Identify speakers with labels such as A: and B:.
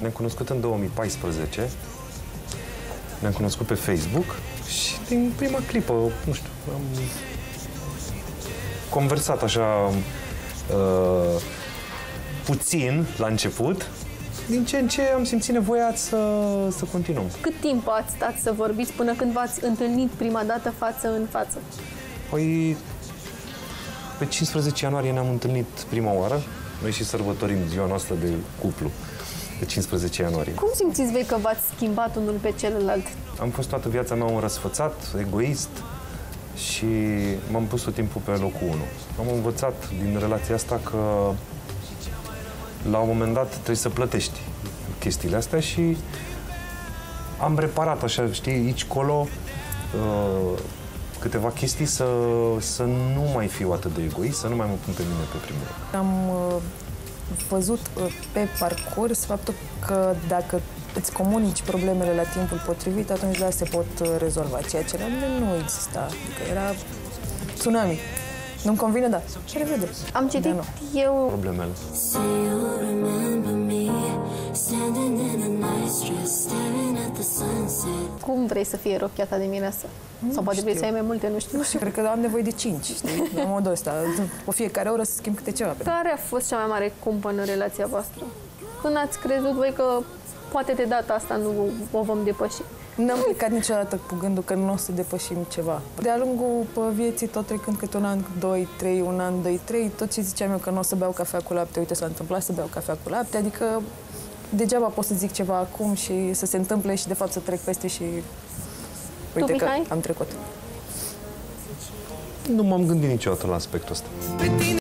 A: Ne-am cunoscut în 2014. Ne-am cunoscut pe Facebook și din prima clipă, nu știu, am conversat așa uh, puțin la început. Din ce în ce am simțit nevoia să, să continuăm.
B: Cât timp ați stat să vorbiți până când v-ați întâlnit prima dată față în față?
A: Păi, pe 15 ianuarie ne-am întâlnit prima oară. Noi și sărbătorim ziua noastră de cuplu, pe 15 ianuarie.
B: Cum simțiți voi că v-ați schimbat unul pe celălalt?
A: Am fost toată viața mea un răsfățat, egoist și m-am pus tot timpul pe locul 1. Am învățat din relația asta că la un moment dat trebuie să plătești chestiile astea și am reparat așa, știi, aici, colo, uh, câteva chestii să, să nu mai fiu atât de egoist, să nu mai mă pun pe mine pe primul loc.
C: Am uh, văzut uh, pe parcurs faptul că dacă îți comunici problemele la timpul potrivit, atunci da, se pot uh, rezolva. Ceea ce la mine nu exista. Adică era tsunami. Nu-mi convine, da. Și revedere.
B: Am citit
C: Da,
B: eu
A: Problemele.
B: Cum vrei să fie rochia ta de mireasă. Sau poate vrei
C: știu.
B: să ai mai multe, nu știu.
C: Nu știu, cred că am nevoie de cinci, știi? La modul ăsta. O fiecare oră să schimb câte ceva.
B: Care a fost cea mai mare cumpănă în relația voastră? Când ați crezut voi că poate de data asta nu o vom depăși?
C: N-am plecat niciodată cu gândul că nu o să depășim ceva. De-a lungul pă, vieții, tot trecând câte un an, doi, trei, un an, doi, trei, tot ce ziceam eu că nu o să beau cafea cu lapte, uite, s-a întâmplat să beau cafea cu lapte, adică degeaba pot să zic ceva acum și să se întâmple și de fapt să trec peste și uite că
B: Mihai?
C: am trecut.
A: Nu m-am gândit niciodată la aspectul ăsta.
D: Pe tine